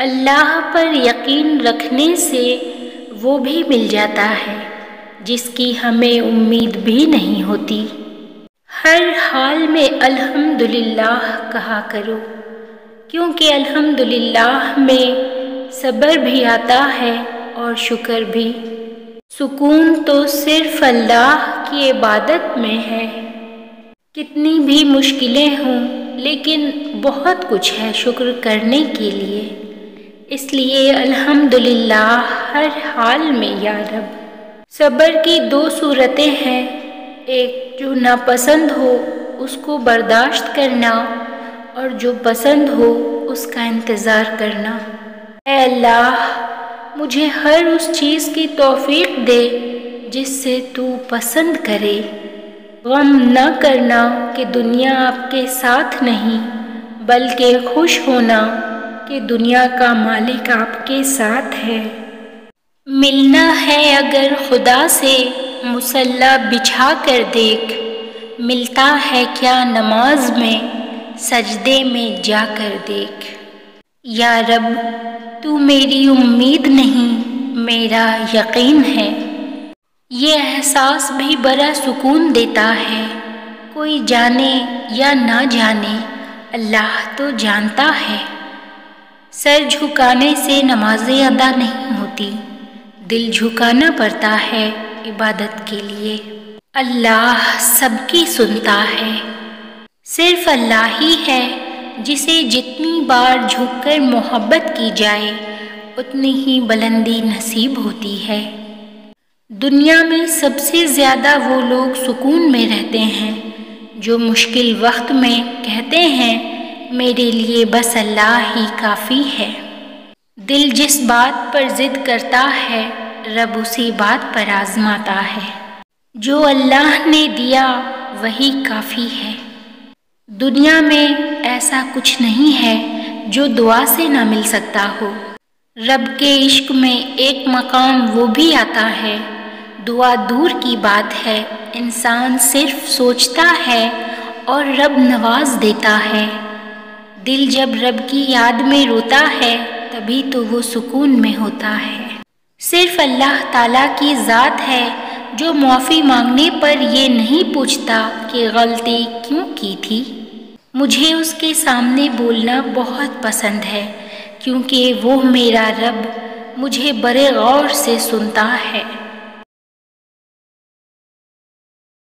अल्लाह पर यकीन रखने से वो भी मिल जाता है, जिसकी हमें उम्मीद भी नहीं होती। हर हाल में अल्हम्दुलिल्लाह कहा करो, क्योंकि अल्हम्दुलिल्लाह में सब्र भी आता है और शुक्र भी। सुकून तो सिर्फ़ अल्लाह की इबादत में है। कितनी भी मुश्किलें हों, लेकिन बहुत कुछ है शुक्र करने के लिए। इसलिए अल्हम्दुलिल्लाह, हर हाल में या रब। सब्र की दो सूरतें हैं, एक जो नापसंद हो, उसको बर्दाश्त करना, और जो पसंद हो, उसका इंतज़ार करना। ए अल्लाह, मुझे हर उस चीज़ की तौफीक दे, जिससे तू पसंद करे। गम न करना कि दुनिया आपके साथ नहीं, बल्कि खुश होना। कि दुनिया का मालिक आपके साथ है। मिलना है अगर खुदा से, मुसल्ला बिछा कर देख। मिलता है क्या नमाज़ में, सजदे में जा कर देख। या रब, तू मेरी उम्मीद नहीं, मेरा यकीन है। ये एहसास भी बड़ा सुकून देता है। कोई जाने या ना जाने, अल्लाह तो जानता है। सर झुकाने से नमाजें अदा नहीं होती। दिल झुकाना पड़ता है इबादत के लिए। अल्लाह सबकी सुनता है। सिर्फ़ अल्लाह ही है जिसे जितनी बार झुककर मोहब्बत की जाए, उतनी ही बुलंदी नसीब होती है। दुनिया में सबसे ज़्यादा वो लोग सुकून में रहते हैं, जो मुश्किल वक्त में कहते हैं मेरे लिए बस अल्लाह ही काफ़ी है। दिल जिस बात पर ज़िद करता है, रब उसी बात पर आजमाता है। जो अल्लाह ने दिया, वही काफ़ी है। दुनिया में ऐसा कुछ नहीं है जो दुआ से ना मिल सकता हो। रब के इश्क में एक मकाम वो भी आता है। दुआ दूर की बात है, इंसान सिर्फ़ सोचता है और रब नवाज़ देता है। दिल जब रब की याद में रोता है, तभी तो वो सुकून में होता है। सिर्फ़ अल्लाह ताला की ज़ात है, जो मुआफ़ी मांगने पर ये नहीं पूछता कि गलती क्यों की थी। मुझे उसके सामने बोलना बहुत पसंद है, क्योंकि वो मेरा रब मुझे बड़े गौर से सुनता है।